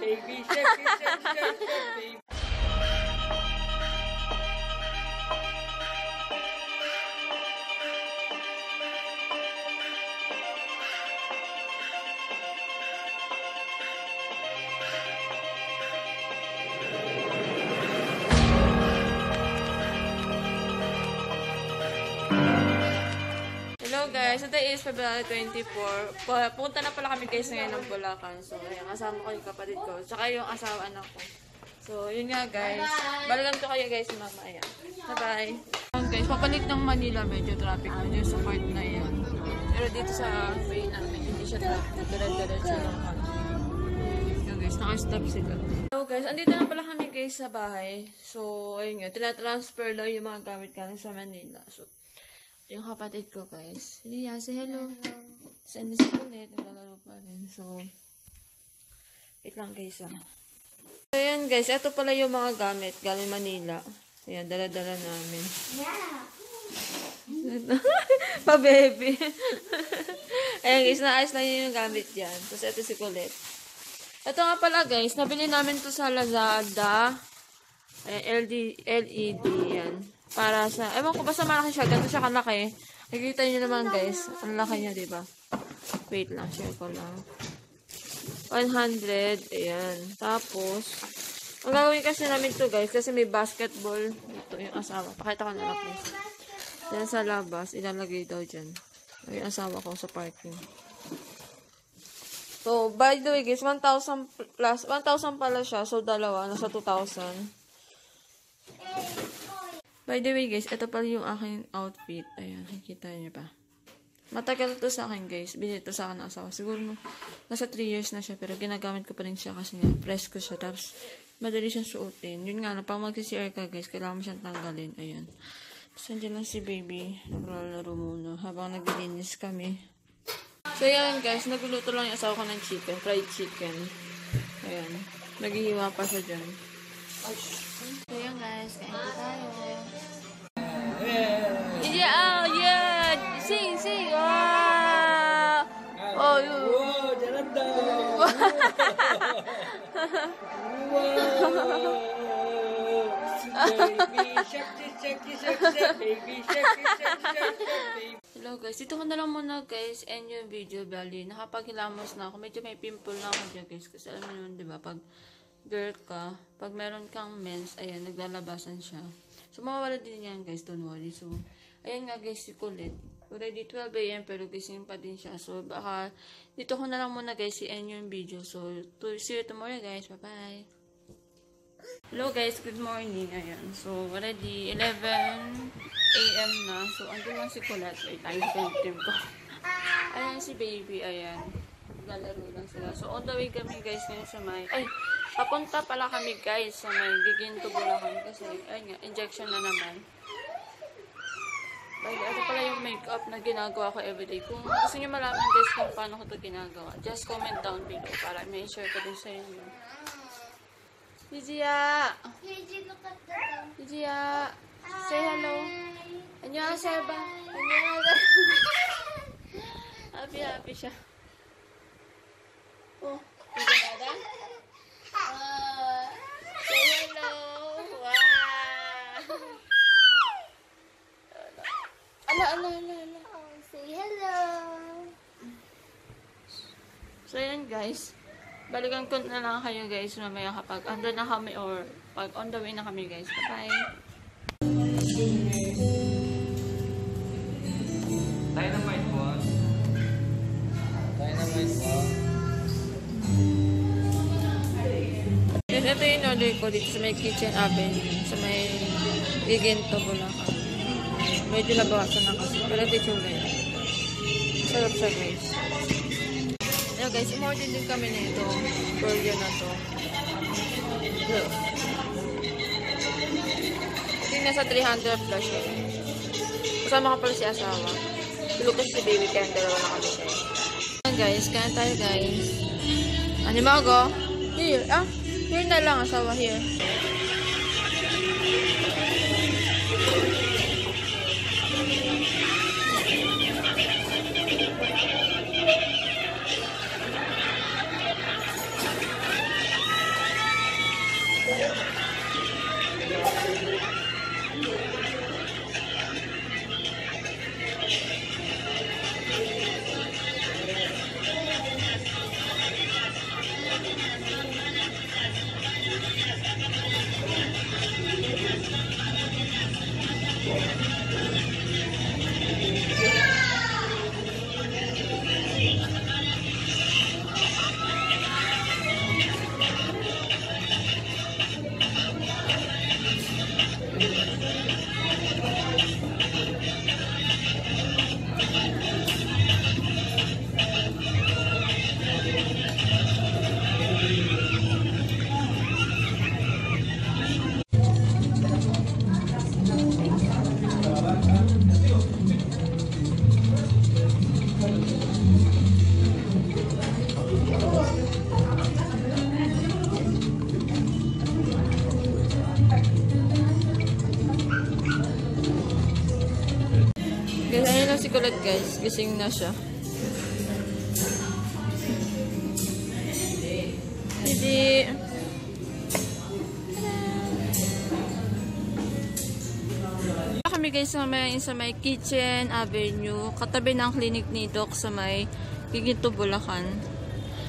Baby shark, shark, shark, shark, baby. Guys, today is February 24. Pa- Punta na pala kami guys ngayon ng Bulacan. So, ayan, kasama ko yung kapatid ko. Tsaka yung asawa anak ko. So, yun nga guys. Balikan ko kayo guys. Bye-bye. Ayan guys, papalik ng Manila. Medyo traffic na dyan sa part na yan. Pero dito sa way namin, hindi siya traffic. Dire-diretso lang kami. Guys, naka-stop sila. Hello guys, andito na pala kami guys sa bahay. So, ayun nga, tinatransfer daw yung mga gamit kami sa Manila. So, yung kapatid ko, guys. Lia, say hello. Send this ulit. Naglalaro pa rin. So, wait lang, guys, ah. So, ayan, guys. Ito pala yung mga gamit galing Manila. Ayan, dala-dala namin. pa, baby. ayan, guys. Naayos na yun yung gamit dyan. Tapos, ito si Colette. Ito nga pala, guys. Nabili namin to sa Lazada. Ayan, LD, LED, yan. Para sa, ewan ko, basta malaki siya. Ganito siya kalaki. Nakikita niyo naman, guys. Ang laki niya, diba? Wait lang, share ko lang. 100, ayan. Tapos, ang gagawin kasi namin to guys, kasi may basketball dito yung asawa. Pakita ko na lang, guys. Yan sa labas, ilalagay daw dyan. Yung asawa ko sa parking. So, by the way, guys, 1,000 plus, 1,000 pala siya. So, dalawa, nasa 2,000. By the way, guys, ito pala yung aking outfit. Ayan, nakikita niyo pa. Matagal to sa akin, guys. Binili to sa akin ng asawa. Siguro, nasa 3 years na siya. Pero ginagamit ko pa rin siya kasi nga, press ko siya. Tapos, madali siyang suotin. Yun nga, pag mag-CR ka, guys, kailangan mo siyang tanggalin. Ayan. Tapos, nandiyan lang si baby. Naglalaro muna. Habang naglilinis kami. So, yan, guys. Nagluluto lang yung asawa ko ng chicken. Fried chicken. Ayan. Naghihiwa pa siya dyan. So, yan, guys. Kain po tayo. Yeah, oh, yeah. Sing, sing. Oh, oh you. Wow, baby. Hello guys, dito ko na lang muna guys end yung video bali. Nakapaghilamos na ako. Medyo may pimple na ako dyan guys. Kasi alam mo naman diba, pag girl ka, pag meron kang mens, ayan, naglalabasan siya. So, mawawala din yan guys, don't worry. So, ayan nga guys, si Kulit. Already 12 a.m. pero gising pa din siya. So, baka dito ko na lang muna guys i-end yung video. So, to, see you tomorrow guys. Bye-bye. Hello guys, good morning. Ayan. So, already 11 a.m. na. So, andun lang si Colette. Wait, time team ko. Ayan si baby. Ayan. Lalaro lang sila. So, on the way kami guys ngayon sa may... Ay, papunta pala kami guys sa may Giginto Bulacan. Kasi, ayun nga, injection na naman. Bye, ito pala yung makeup na ginagawa ko everyday. Kung gusto nyo malaman guys kung paano ko ito ginagawa, just comment down below para may share ko din sa inyo. Ligia! Ligia! Say hello! Annyeonghaseyo ba? Annyeonghaseyo! happy happy siya. Oh, Ligia nada? Ah, say hello! Wow! Ala, ala, ala, ala. Say hello. So, yan guys. Balikan ko na lang kayo guys mamaya kapag andun na kami or pag on the way na kami guys. Bye-bye! Dynamite boss. Dynamite boss. Ito yung order ko dito sa may kitchen avenue. Sa may Giginto, Bulacan. Medyo nabawasan na kasi. Pero ito yung. Sarap siya guys. Guys, umorder din kami na ito. Burger na to. Look. Ito nasa 300 plus siya. Kasama ka pala si asawa. Tulog kasi si baby kaya dalawa na kami guys. Ayan guys, kain tayo guys. Ano mo ako? Here. Ah, here na lang asawa here. Kulot guys. Gising na siya. Hindi. kami guys sa may, sa may Kitchen Avenue, katabi ng clinic ni Doc sa may Giginto, Bulacan.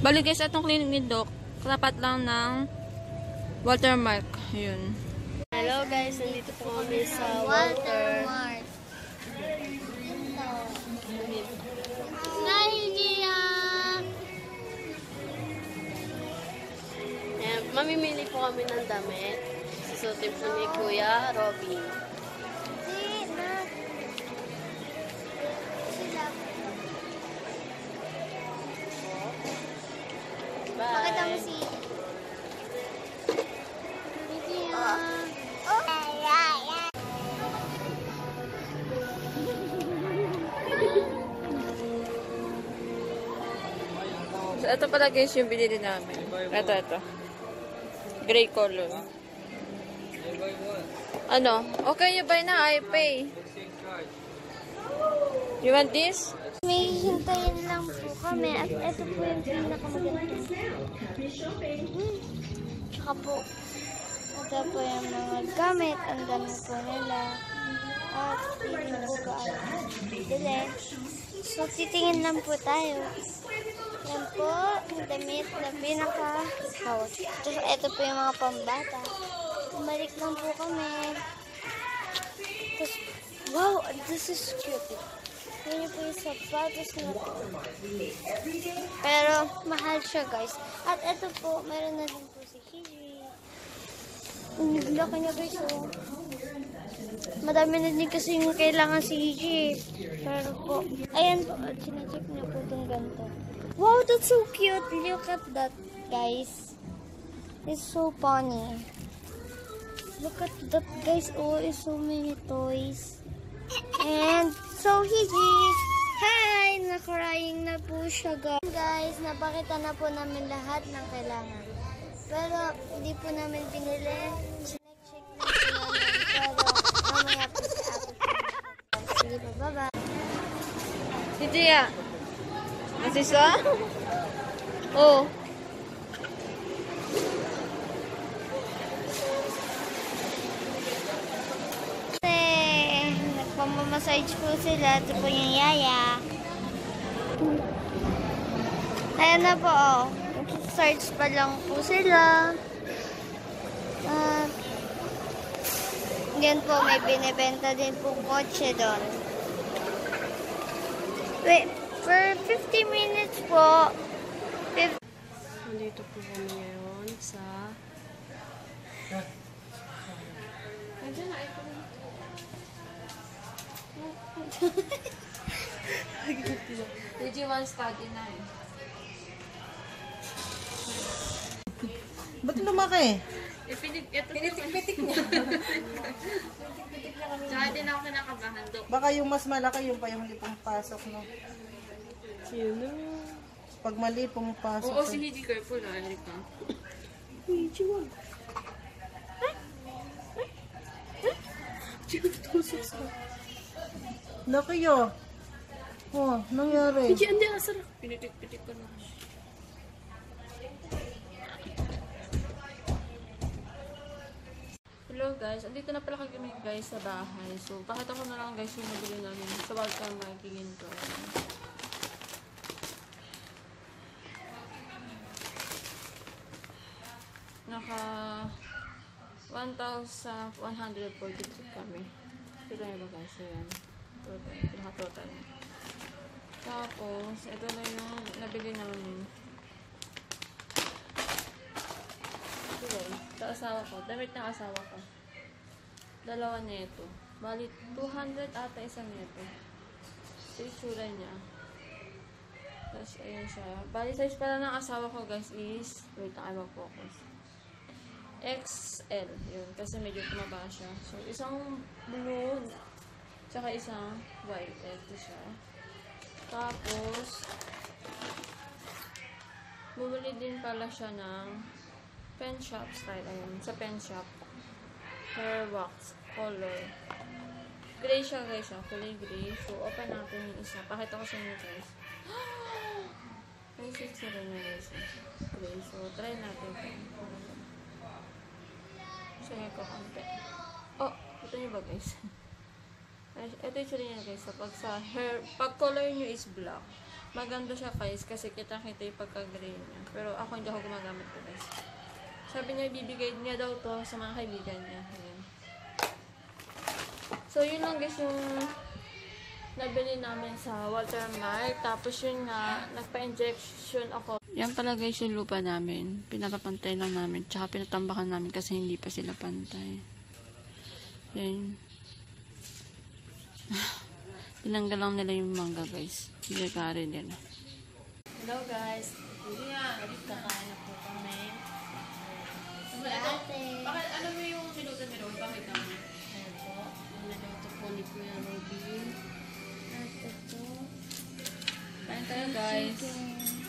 Bali guys, atong clinic ni Doc, katapat lang ng watermark. Yun. Hello guys, nandito po kami sa Walter Walter. Mamimili po kami ng damit. Susutin po ni Kuya Robin. Si na. Sila. Bye! Pakita mo si. So, ito pala guys yung binili namin. Ito, ito. Gray color. Ano? Okay, you buy na. I pay. You want this? May hintayin lang po kami at ito po yung pinakamaganda. Hmm. Tsaka po, ito po yung mga gamit. Ang dami po nila. At hindi po gaano bibili. So, titingin lang po tayo. Yan po, damit na pinaka-house. Tapos, ito po yung mga pambata. Bumalik lang po kami. Tapos, wow, this is cute. Yan po yung sapatos na to. Pero, mahal siya, guys. At ito po, meron na din po si Hiji. Ang laki niya, guys, oh. Madami na din kasi yung kailangan si Hiji. Pero po, ayan po, at sinacheck niya po itong ganito. Wow, that's so cute. Look at that, guys. It's so funny. Look at that, guys. Oh, it's so many toys. And so Hiji, hi! Nakrying na po siya guys. Guys, napakita na po namin lahat ng kailangan. Pero hindi po namin pinili. Check-check na po namin. Pero mamaya po Ate. Sige po, bye-bye. Si Tia. Masisa? Oh. Kasi nagpamamassage po sila. Ito po yung yaya. Ayan na po, oh. Search pa lang po sila. At, yan po, may binibenta din po kotse doon. Wait, for 50 minutes po, 50 Nandito po kami ngayon sa... Did you want study na eh? Ba't lumaki? Pinitik-pitik niya. Tsaka din ako kinakabahan, Dok. Baka yung mas malaki yung pa yung hindi pumapasok, no? Sino? Pag mali, pumapasok. Oo, si Hiji careful na. Halika. Laki oh. Oh, nangyari. Hindi, hindi, asar. Pinitik-pitik ko na. Hello guys, andito na pala kami guys sa bahay. So, pakita ko na lang guys yung nabili namin sa Walter Marketing to. Naka 1,142 kami. Ito na ba guys? Ayan. Total. Pinaka-total. Tapos, ito na yung nabili namin. Ito guys, sa asawa ko. Damit ng asawa ko. Dalawa nito. Bali, 200 ata isang nito. Ito yung tsura niya. Tapos, ayun siya. Bali, size pala ng asawa ko guys is, wait na kayo mag-focus. XL. Yun, kasi medyo tumaba siya. So, isang blue, tsaka isang white. Ito siya. Tapos, bumili din pala siya ng pen shop style. Ayun, sa pen shop. Hair wax color. Gray siya guys, ah. kulay gray. So, open natin yung isa. Pakita ko sa inyo guys. Ay, sisira na guys. Gray. So, try natin. Sige ko konti. Oh, ito nyo ba guys? Ito yung tsura niya guys. Pag sa hair, pag color nyo is black. Maganda siya guys kasi kita-kita yung pagka-gray niya. Pero ako hindi ako gumagamit ko guys. Sabi niya ibibigay niya daw to sa mga kaibigan niya. Ayan. So yun lang guys yung nabili namin sa Walter Mark. Tapos yun nga, nagpa-injection ako. Yan pala guys yung lupa namin. Pinapapantay lang namin. Tsaka pinatambakan namin kasi hindi pa sila pantay. Yan. Tinanggal lang nila yung mangga guys. Hindi kari nila. Hello guys. Kakain na po kami. Ate. Bakit ano mo yung sinutan ni Roy? Bakit kami? Ayan po. Naluto po ni Kuya Robin. Ate to. Kain tayo guys. Chicken.